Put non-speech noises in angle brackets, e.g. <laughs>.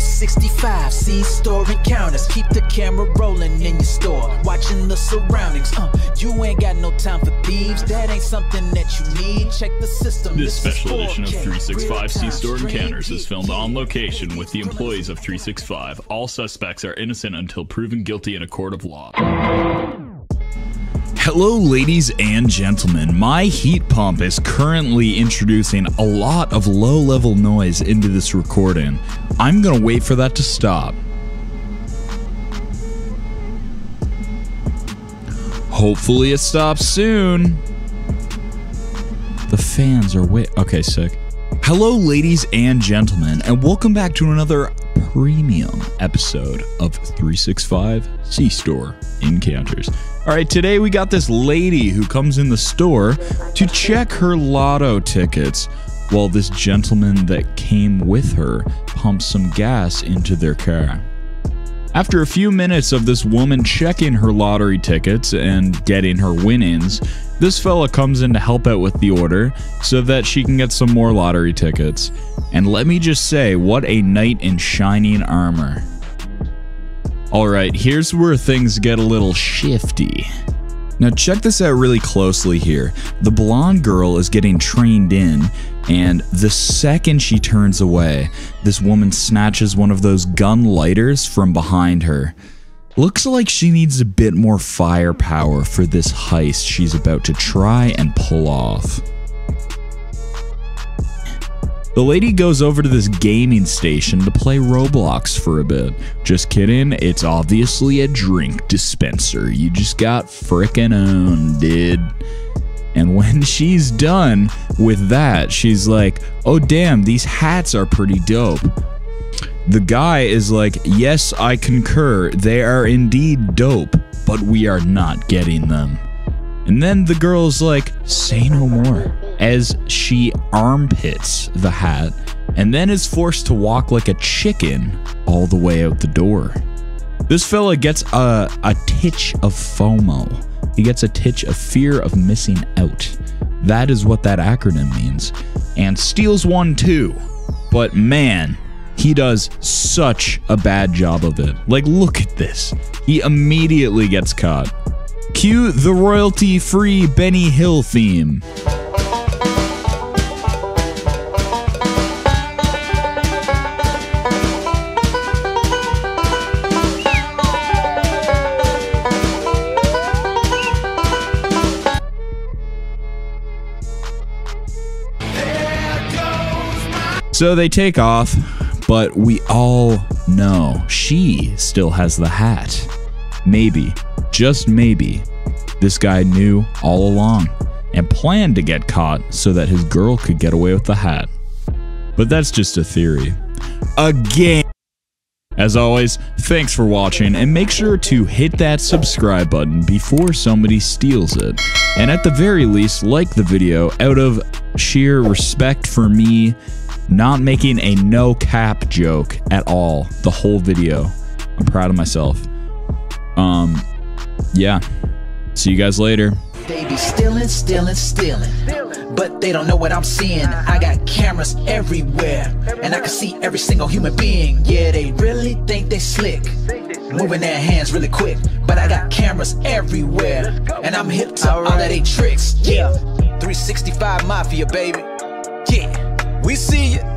365, C store encounters. Keep the camera rolling in your store, watching the surroundings. Uh, you ain't got no time for thieves. That ain't something that you need. Check the system. This is special edition of 365 C Store Encounters is filmed on location with the employees of 365. All suspects are innocent until proven guilty in a court of law. Hello, ladies and gentlemen. My heat pump is currently introducing a lot of low level noise into this recording. I'm gonna wait for that to stop. Hopefully, it stops soon. The fans are wait. Okay, sick. Hello, ladies and gentlemen, and welcome back to another premium episode of 365 C Store Encounters. All right, today we got this lady who comes in the store to check her lotto tickets while this gentleman that came with her pumps some gas into their car. After a few minutes of this woman checking her lottery tickets and getting her win-ins, this fella comes in to help out with the order so that she can get some more lottery tickets. And let me just say, what a knight in shining armor. Alright, here's where things get a little shifty. Now, check this out really closely here. The blonde girl is getting trained in, and the second she turns away, this woman snatches one of those gun lighters from behind her. Looks like she needs a bit more firepower for this heist she's about to try and pull off. The lady goes over to this gaming station to play Roblox for a bit. Just kidding, it's obviously a drink dispenser. You just got frickin' owned, dude. And when <laughs> she's done with that, she's like, oh damn, these hats are pretty dope. The guy is like, yes, I concur, they are indeed dope, but we are not getting them. And then the girl's like, say no more, as she armpits the hat and then is forced to walk like a chicken all the way out the door. This fella gets a, a titch of FOMO. He gets a titch of fear of missing out. That is what that acronym means. And steals one too. But man, he does such a bad job of it. Like, look at this. He immediately gets caught. Cue the royalty free Benny Hill theme. So they take off, but we all know she still has the hat. Maybe, just maybe, this guy knew all along and planned to get caught so that his girl could get away with the hat. But that's just a theory. Again. As always, thanks for watching and make sure to hit that subscribe button before somebody steals it. And at the very least, like the video out of sheer respect for me not making a no cap joke at all the whole video. I'm proud of myself. Um yeah. See you guys later. They be stealing, stealing, stealing. But they don't know what I'm seeing. I got cameras everywhere. And I can see every single human being. Yeah, they really think they slick. Moving their hands really quick. But I got cameras everywhere. And I'm hip to all of they tricks. Yeah. 365 Mafia, baby. We see you.